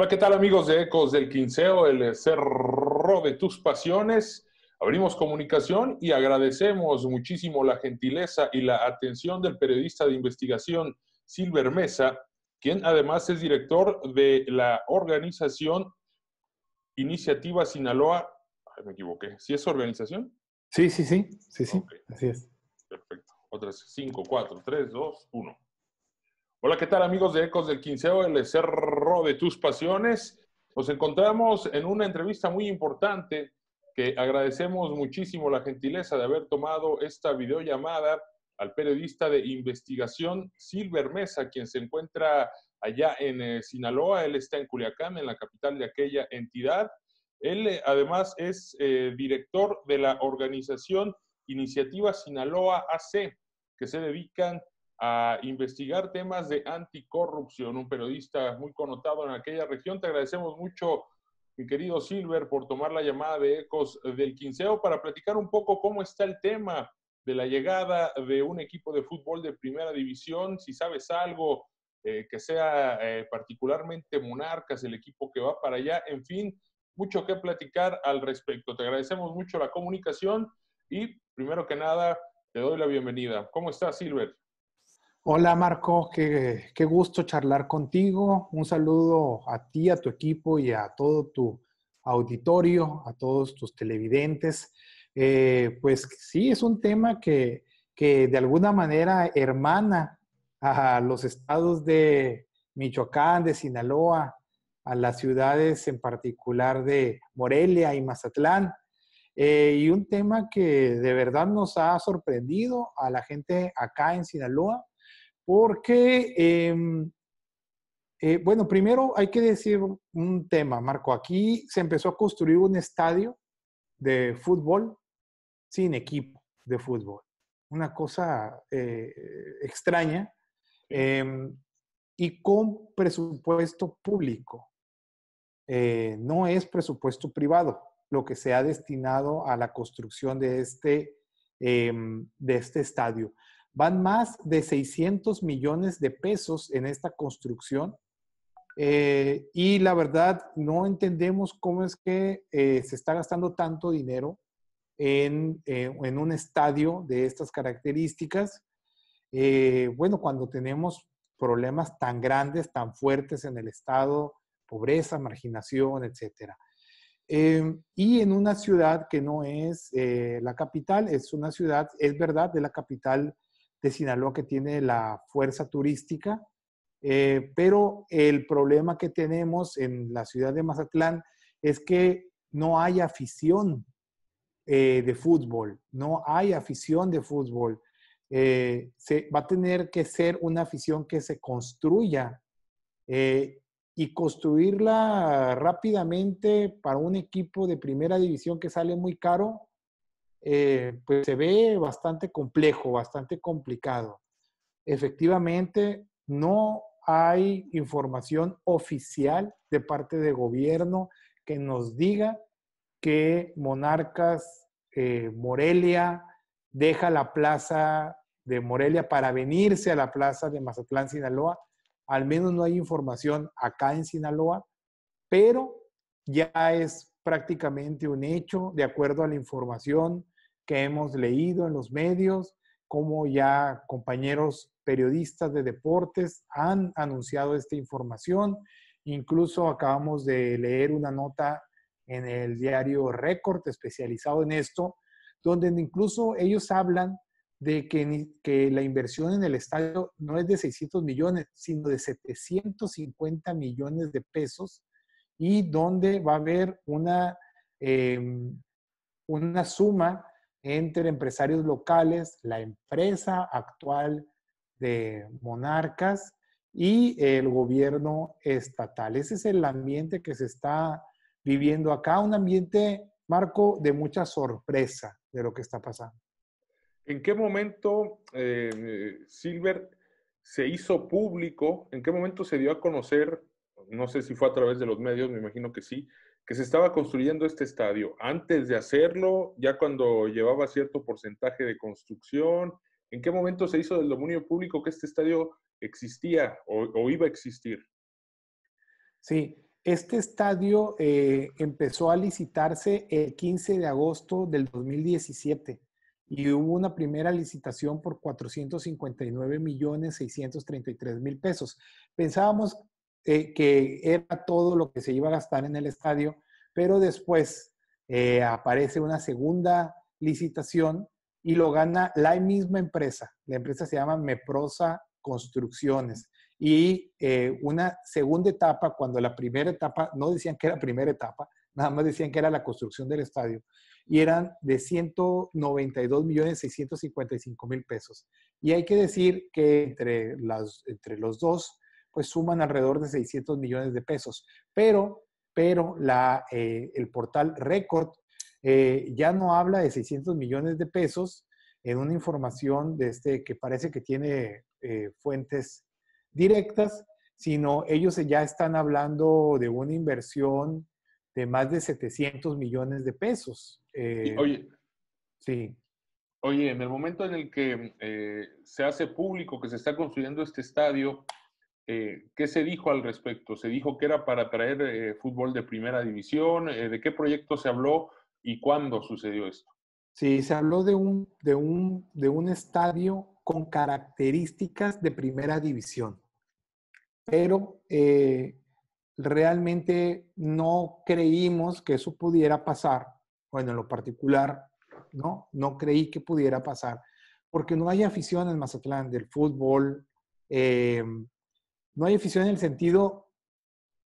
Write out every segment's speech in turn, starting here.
Hola, ¿qué tal amigos de Ecos del Quinceo, el cerro de tus pasiones? Abrimos comunicación y agradecemos muchísimo la gentileza y la atención del periodista de investigación Silver Mesa, quien además es director de la organización Iniciativa Sinaloa. Ay, me equivoqué. ¿Sí es organización? Sí, sí, sí, sí, sí, así es. Perfecto. Otras 5, 4, 3, 2, 1. Hola, ¿qué tal amigos de Ecos del Quinceo, el cerro de tus pasiones? Nos encontramos en una entrevista muy importante que agradecemos muchísimo la gentileza de haber tomado esta videollamada al periodista de investigación Silver Mesa, quien se encuentra allá en eh, Sinaloa. Él está en Culiacán, en la capital de aquella entidad. Él eh, además es eh, director de la organización Iniciativa Sinaloa AC, que se dedican a investigar temas de anticorrupción. Un periodista muy connotado en aquella región. Te agradecemos mucho, mi querido Silver, por tomar la llamada de Ecos del Quinceo para platicar un poco cómo está el tema de la llegada de un equipo de fútbol de primera división. Si sabes algo eh, que sea eh, particularmente Monarcas, el equipo que va para allá, en fin, mucho que platicar al respecto. Te agradecemos mucho la comunicación y primero que nada te doy la bienvenida. ¿Cómo estás, Silver? Hola Marco, qué, qué gusto charlar contigo. Un saludo a ti, a tu equipo y a todo tu auditorio, a todos tus televidentes. Eh, pues sí, es un tema que, que de alguna manera hermana a los estados de Michoacán, de Sinaloa, a las ciudades en particular de Morelia y Mazatlán. Eh, y un tema que de verdad nos ha sorprendido a la gente acá en Sinaloa, porque, eh, eh, bueno, primero hay que decir un tema, Marco. Aquí se empezó a construir un estadio de fútbol sin equipo de fútbol. Una cosa eh, extraña em, y con presupuesto público. Eh, no es presupuesto privado lo que se ha destinado a la construcción de este, em, de este estadio. Van más de 600 millones de pesos en esta construcción eh, y la verdad no entendemos cómo es que eh, se está gastando tanto dinero en, eh, en un estadio de estas características. Eh, bueno, cuando tenemos problemas tan grandes, tan fuertes en el estado, pobreza, marginación, etcétera. Eh, y en una ciudad que no es eh, la capital, es una ciudad, es verdad, de la capital de Sinaloa que tiene la fuerza turística, eh, pero el problema que tenemos en la ciudad de Mazatlán es que no hay afición eh, de fútbol, no hay afición de fútbol. Eh, se, va a tener que ser una afición que se construya y construirla rápidamente para un equipo de primera división que sale muy caro, eh, pues se ve bastante complejo, bastante complicado. Efectivamente, no hay información oficial de parte de gobierno que nos diga que Monarcas eh, Morelia deja la plaza de Morelia para venirse a la plaza de Mazatlán, Sinaloa. Al menos no hay información acá en Sinaloa, pero ya es prácticamente un hecho, de acuerdo a la información que hemos leído en los medios, como ya compañeros periodistas de deportes han anunciado esta información. Incluso acabamos de leer una nota en el diario Record especializado en esto, donde incluso ellos hablan de que, que la inversión en el estadio no es de 600 millones, sino de 750 millones de pesos y donde va a haber una, em, una suma entre empresarios locales, la empresa actual de Monarcas y el gobierno estatal. Ese es el ambiente que se está viviendo acá, un ambiente, Marco, de mucha sorpresa de lo que está pasando. ¿En qué momento, eh, Silver, se hizo público? ¿En qué momento se dio a conocer? No sé si fue a través de los medios, me imagino que sí, que se estaba construyendo este estadio. Antes de hacerlo, ya cuando llevaba cierto porcentaje de construcción, ¿en qué momento se hizo del dominio público que este estadio existía o, iba a existir? Sí, Este estadio eh, empezó a licitarse el 15 de agosto del 2017 y hubo una primera licitación por 459 millones 633 mil pesos. Pensábamos eh, que era todo lo que se iba a gastar en el estadio, pero después eh, aparece una segunda licitación y lo gana la misma empresa. La empresa se llama Meprosa Construcciones. Y eh, una segunda etapa, cuando la primera etapa, no decían que era primera etapa, nada más decían que era la construcción del estadio, y eran de 192 millones 655 mil pesos. Y hay que decir que entre, las, entre los dos, pues suman alrededor de 600 millones de pesos. Pero, pero la, eh, el portal Record eh, ya no habla de 600 millones de pesos en una información de este, que parece que tiene fuentes directas, sino ellos ya están hablando de una inversión de más de 700 millones de pesos. Eh, oye, sí. Oye, en el momento en el que eh, se hace público que se está construyendo este estadio, eh, ¿qué se dijo al respecto? ¿Se dijo que era para traer fútbol de primera división? ¿De qué proyecto se habló y cuándo sucedió esto? Sí, se habló de un, de un, de un estadio con características de primera división. Pero eh, realmente no creímos que eso pudiera pasar. Bueno, en lo particular, no, no creí que pudiera pasar, porque no hay afición en Mazatlán del fútbol. No hay afición en el sentido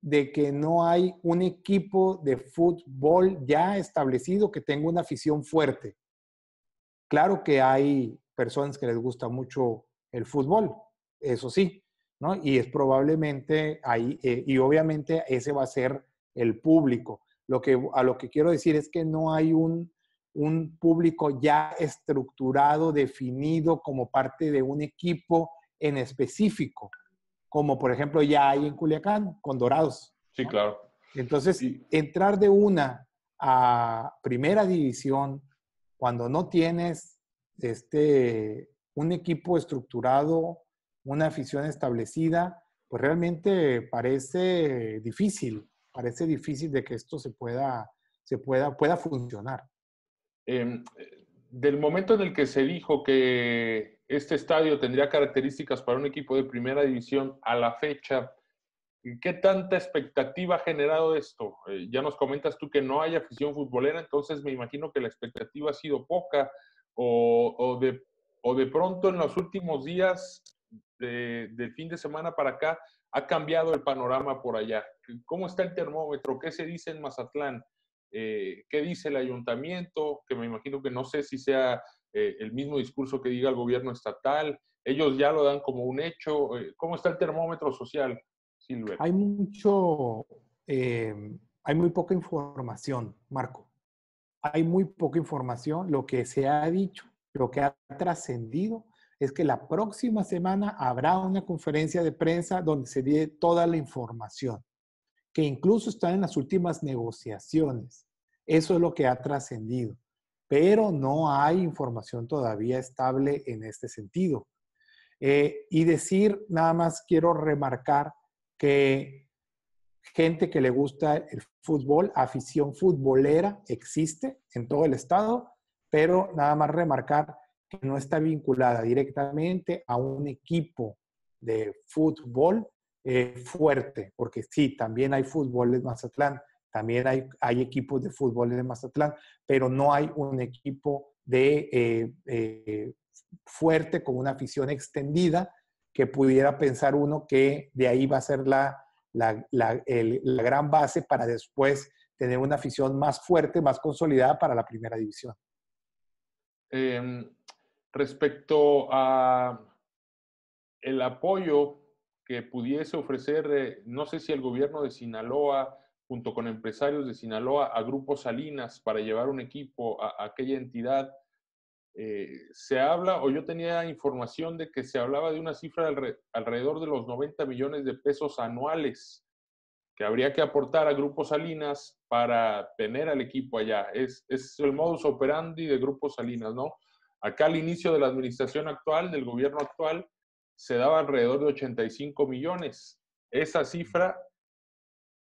de que no hay un equipo de fútbol ya establecido que tenga una afición fuerte. Claro que hay personas que les gusta mucho el fútbol, eso sí, ¿no? Y es probablemente ahí, eh, y obviamente ese va a ser el público. Lo que, a lo que quiero decir es que no hay un, un público ya estructurado, definido como parte de un equipo en específico, como por ejemplo ya hay en Culiacán con Dorados. Sí, claro. Entonces, entrar de una a primera división cuando no tienes este, un equipo estructurado, una afición establecida, pues realmente parece difícil, parece difícil de que esto se pueda, se pueda, pueda funcionar. Em, del momento en el que se dijo que este estadio tendría características para un equipo de primera división a la fecha, ¿qué tanta expectativa ha generado esto? Eh, ya nos comentas tú que no hay afición futbolera, entonces me imagino que la expectativa ha sido poca o, de, o de pronto en los últimos días de, del fin de semana para acá ha cambiado el panorama por allá. ¿Cómo está el termómetro? ¿Qué se dice en Mazatlán? Eh, ¿Qué dice el ayuntamiento? Que me imagino que no sé si sea eh, el mismo discurso que diga el gobierno estatal. Ellos ya lo dan como un hecho. Eh, ¿Cómo está el termómetro social, Silver? Hay mucho, hay muy poca información, Marco hay muy poca información. Lo que se ha dicho, lo que ha trascendido, es que la próxima semana habrá una conferencia de prensa donde se dé toda la información, que incluso está en las últimas negociaciones. Eso es lo que ha trascendido, pero no hay información todavía estable en este sentido. Eh, y decir, nada más quiero remarcar que gente que le gusta el fútbol, afición futbolera existe en todo el estado, pero nada más remarcar que no está vinculada directamente a un equipo de fútbol eh, fuerte, porque sí, también hay fútbol en Mazatlán, también hay, hay equipos de fútbol en Mazatlán, pero no hay un equipo de eh, eh, fuerte con una afición extendida que pudiera pensar uno que de ahí va a ser la la, gran base para después tener una afición más fuerte, más consolidada para la primera división. Em, respecto a el apoyo que pudiese ofrecer, eh, no sé si el gobierno de Sinaloa, junto con empresarios de Sinaloa, a Grupo Salinas para llevar un equipo a aquella entidad, eh, se habla, o yo tenía información de que se hablaba de una cifra alrededor de los 90 millones de pesos anuales que habría que aportar a Grupo Salinas para tener al equipo allá. Es, es el modus operandi de Grupo Salinas, ¿no? Acá al inicio de la administración actual, del gobierno actual, se daba alrededor de 85 millones. Esa cifra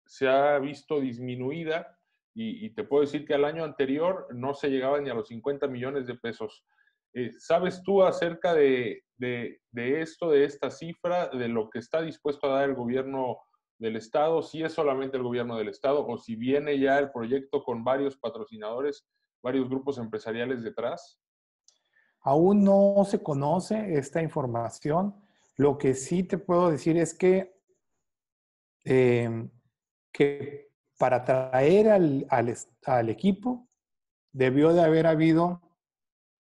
se ha visto disminuida y, te puedo decir que al año anterior no se llegaba ni a los 50 millones de pesos. Eh, ¿Sabes tú acerca de, de, esto, de esta cifra, de lo que está dispuesto a dar el gobierno del Estado, si es solamente el gobierno del Estado o si viene ya el proyecto con varios patrocinadores, varios grupos empresariales detrás? Aún no se conoce esta información. Lo que sí te puedo decir es que, em, que para traer al, equipo debió de haber habido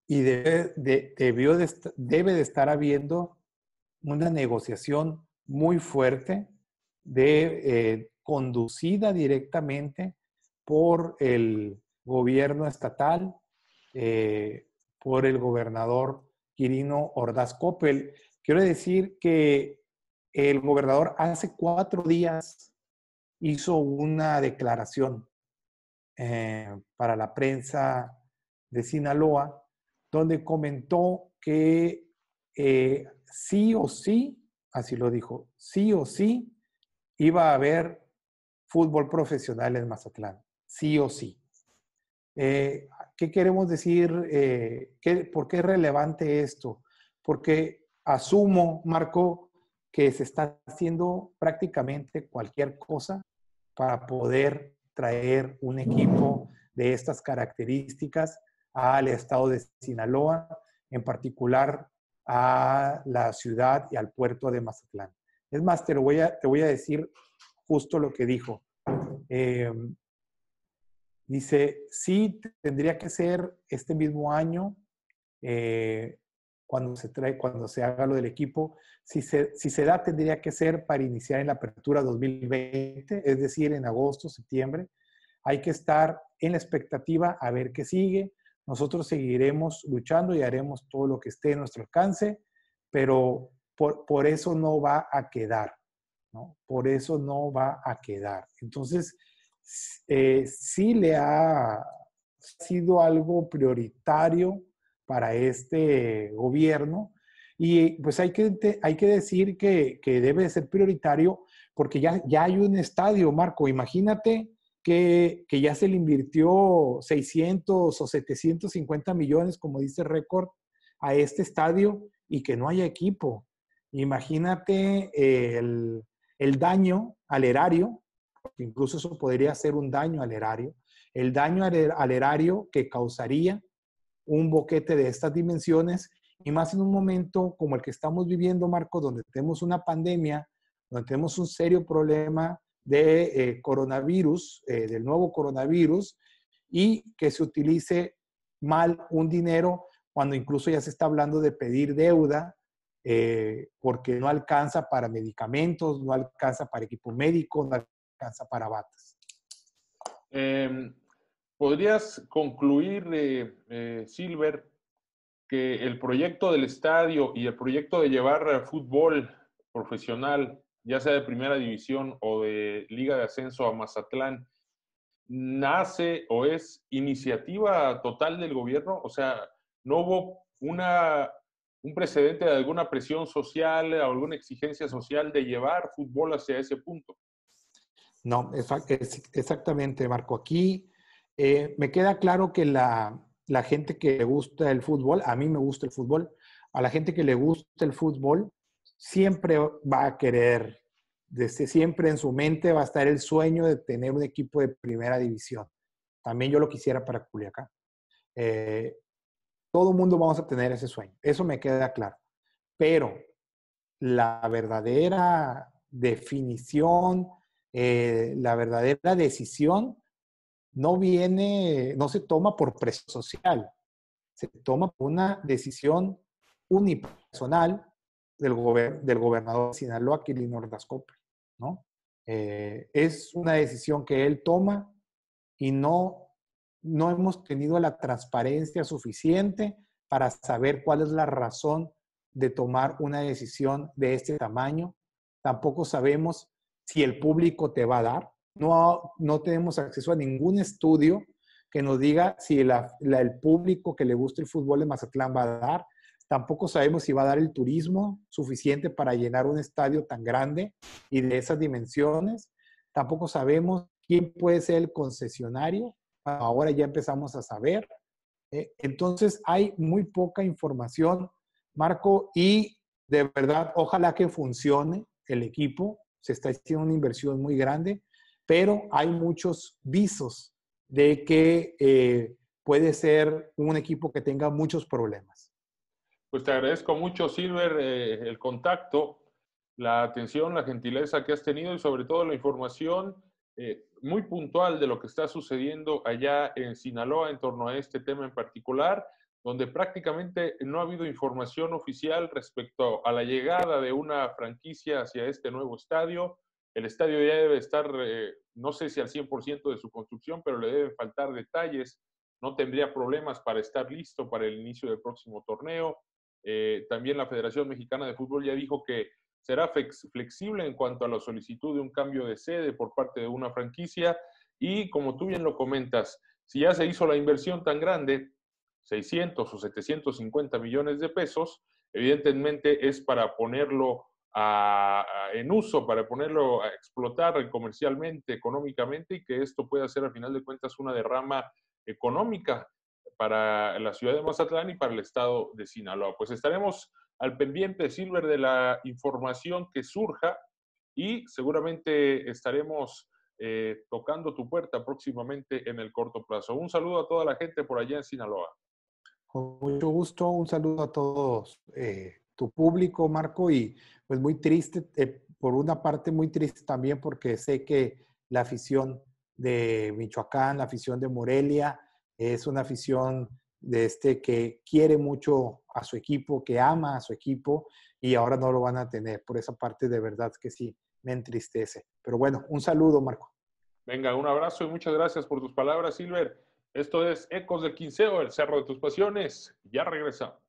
y debe de, debió de, debe de estar habiendo una negociación muy fuerte de, eh, conducida directamente por el gobierno estatal, eh, por el gobernador Quirino Ordaz Coppel. Quiero decir que el gobernador hace cuatro días hizo una declaración eh, para la prensa de Sinaloa, donde comentó que eh, sí o sí, así lo dijo, sí o sí iba a haber fútbol profesional en Mazatlán, sí o sí. Eh, ¿Qué queremos decir? ¿Por qué es relevante esto? Porque asumo, Marco, que se está haciendo prácticamente cualquier cosa para poder traer un equipo de estas características al estado de Sinaloa, en particular a la ciudad y al puerto de Mazatlán. Es más, te, voy, a, te voy a decir justo lo que dijo. Eh, Dice, sí, tendría que ser este mismo año eh, cuando se trae, cuando se haga lo del equipo. Si se, si se da, tendría que ser para iniciar en la apertura 2020, es decir, en agosto, septiembre. Hay que estar en la expectativa a ver qué sigue. Nosotros seguiremos luchando y haremos todo lo que esté en nuestro alcance, pero por, por eso no va a quedar, ¿no? Por eso no va a quedar. Entonces, eh, sí le ha sido algo prioritario para este gobierno. Y pues hay que, hay que decir que, que debe ser prioritario porque ya, ya hay un estadio, Marco. Imagínate que, que, ya se le invirtió 600 o 750 millones, como dice récord, a este estadio y que no haya equipo. Imagínate el, el daño al erario incluso eso podría ser un daño al erario, el daño al erario que causaría un boquete de estas dimensiones y más en un momento como el que estamos viviendo, Marco, donde tenemos una pandemia, donde tenemos un serio problema de eh, coronavirus, eh, del nuevo coronavirus, y que se utilice mal un dinero cuando incluso ya se está hablando de pedir deuda eh, porque no alcanza para medicamentos, no alcanza para equipo médico, no casa para batas. Em, ¿Podrías concluir, eh, Silver, que el proyecto del estadio y el proyecto de llevar fútbol profesional, ya sea de primera división o de liga de ascenso a Mazatlán, nace o es iniciativa total del gobierno? O sea, ¿no hubo una, un precedente de alguna presión social o alguna exigencia social de llevar fútbol hacia ese punto? No, exactamente, Marco. Aquí eh, me queda claro que la, gente que le gusta el fútbol, a mí me gusta el fútbol, a la gente que le gusta el fútbol, siempre va a querer, desde siempre en su mente va a estar el sueño de tener un equipo de primera división. También yo lo quisiera para Culiacán. Eh, todo el mundo vamos a tener ese sueño, eso me queda claro. Pero la verdadera definición, eh, la verdadera decisión no viene, no se toma por presión social, se toma por una decisión unipersonal del, del gobernador de Sinaloa, Quirino Ordaz ¿no? Eh, es una decisión que él toma y no, no hemos tenido la transparencia suficiente para saber cuál es la razón de tomar una decisión de este tamaño. Tampoco sabemos si el público te va a dar. No, no tenemos acceso a ningún estudio que nos diga si el público que le gusta el fútbol de Mazatlán va a dar. Tampoco sabemos si va a dar el turismo suficiente para llenar un estadio tan grande y de esas dimensiones. tampoco sabemos quién puede ser el concesionario, ahora ya empezamos a saber. Eh, entonces hay muy poca información, Marco, y de verdad, ojalá que funcione el equipo. Se está haciendo una inversión muy grande, pero hay muchos visos de que eh, puede ser un equipo que tenga muchos problemas. Pues te agradezco mucho, Silver, eh, el contacto, la atención, la gentileza que has tenido y sobre todo la información eh, muy puntual de lo que está sucediendo allá en Sinaloa en torno a este tema en particular, donde prácticamente no ha habido información oficial respecto a la llegada de una franquicia hacia este nuevo estadio. El estadio ya debe estar, eh, no sé si al 100% de su construcción, pero le deben faltar detalles. No tendría problemas para estar listo para el inicio del próximo torneo. Eh, también la Federación Mexicana de Fútbol ya dijo que será flexible en cuanto a la solicitud de un cambio de sede por parte de una franquicia y como tú bien lo comentas, si ya se hizo la inversión tan grande, 600 o 750 millones de pesos, evidentemente es para ponerlo en uso, para ponerlo a explotar comercialmente, económicamente y que esto pueda ser al final de cuentas una derrama económica para la ciudad de Mazatlán y para el estado de Sinaloa. Pues estaremos al pendiente, Silver, de la información que surja y seguramente estaremos eh, tocando tu puerta próximamente en el corto plazo. Un saludo a toda la gente por allá en Sinaloa. Con mucho gusto, un saludo a todos eh, tu público, Marco, y pues muy triste, eh, por una parte muy triste también porque sé que la afición de Michoacán, la afición de Morelia, es una afición de este que quiere mucho a su equipo, que ama a su equipo y ahora no lo van a tener. Por esa parte de verdad que sí, me entristece. Pero bueno, un saludo, Marco. Venga, un abrazo y muchas gracias por tus palabras, Silver. Esto es Ecos del Quinceo, el cerro de tus pasiones. Ya regresamos.